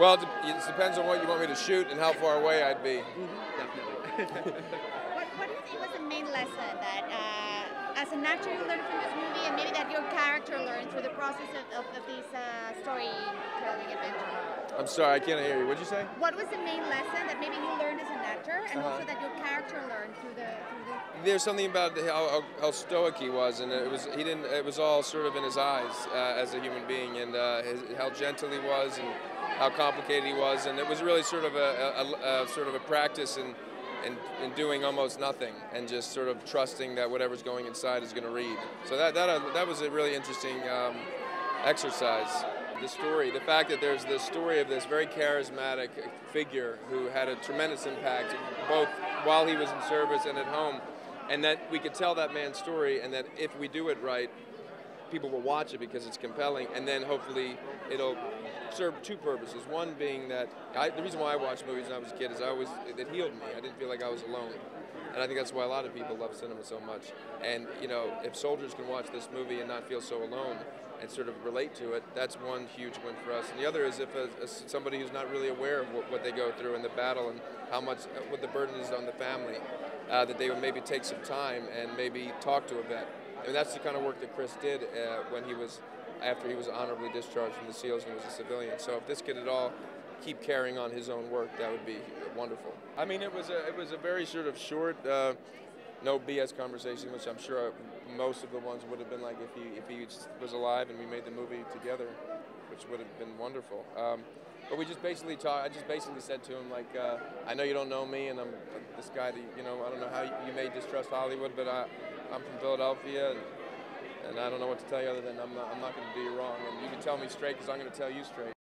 Well, it depends on what you want me to shoot and how far away I'd be. Definitely. What, what do you think was the main lesson that, uh, as an actor, you learned from this movie, and maybe that your character learned through the process of, of, of this uh, storytelling adventure? I'm sorry, I can't hear you. What'd you say? What was the main lesson that maybe you learned as an actor, and Uh-huh. also that your character learned through the through the There's something about how, how, how stoic he was, and it was he didn't. It was all sort of in his eyes uh, as a human being, and uh, his, how gentle he was, and how complicated he was, and it was really sort of a, a, a sort of a practice in, in in doing almost nothing, and just sort of trusting that whatever's going inside is going to read. So that that uh, that was a really interesting um, exercise. The story, the fact that there's this story of this very charismatic figure who had a tremendous impact both while he was in service and at home, and that we could tell that man's story, and that if we do it right, people will watch it because it's compelling, and then hopefully it'll serve two purposes. One being that I, the reason why I watched movies when I was a kid is I always it healed me. I didn't feel like I was alone, and I think that's why a lot of people love cinema so much. And you know, if soldiers can watch this movie and not feel so alone and sort of relate to it, that's one huge win for us. And the other is if a, a- somebody who's not really aware of what, what they go through in the battle and how much what the burden is on the family, uh, that they would maybe take some time and maybe talk to a vet. I mean, that's the kind of work that Chris did uh, when he was, after he was honorably discharged from the SEALs and was a civilian. So if this could at all keep carrying on his own work, that would be wonderful. I mean, it was a, it was a very sort of short, uh, no BS conversation, which I'm sure most of the ones would have been like if he if he was alive and we made the movie together, which would have been wonderful. Um, but we just basically talked. I just basically said to him like, uh, I know you don't know me, and I'm this guy that you know. I don't know how you, you may distrust Hollywood, but I, I'm from Philadelphia, and, and I don't know what to tell you other than I'm not, I'm not going to do you wrong, and you can tell me straight because I'm going to tell you straight.